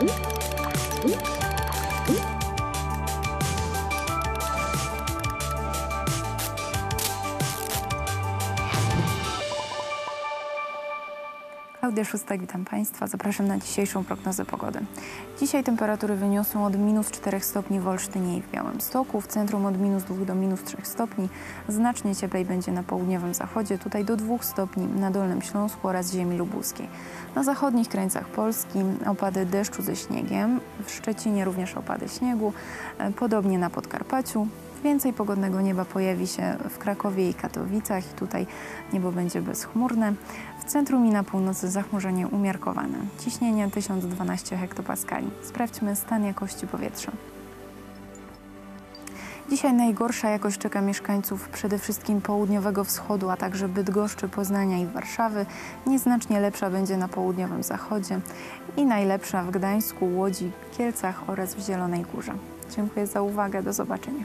Oops. Oops. Klaudia Szóstek, witam Państwa. Zapraszam na dzisiejszą prognozę pogody. Dzisiaj temperatury wyniosą od minus 4 stopni w Olsztynie i w Białymstoku, w centrum od minus 2 do minus 3 stopni. Znacznie cieplej będzie na południowym zachodzie, tutaj do 2 stopni na Dolnym Śląsku oraz ziemi lubuskiej. Na zachodnich krańcach Polski opady deszczu ze śniegiem, w Szczecinie również opady śniegu, e, podobnie na Podkarpaciu. Więcej pogodnego nieba pojawi się w Krakowie i Katowicach i tutaj niebo będzie bezchmurne. W centrum i na północy zachmurzenie umiarkowane. Ciśnienie 1012 hektopaskali. Sprawdźmy stan jakości powietrza. Dzisiaj najgorsza jakość czeka mieszkańców przede wszystkim południowego wschodu, a także Bydgoszczy, Poznania i Warszawy. Nieznacznie lepsza będzie na południowym zachodzie i najlepsza w Gdańsku, Łodzi, Kielcach oraz w Zielonej Górze. Dziękuję za uwagę. Do zobaczenia.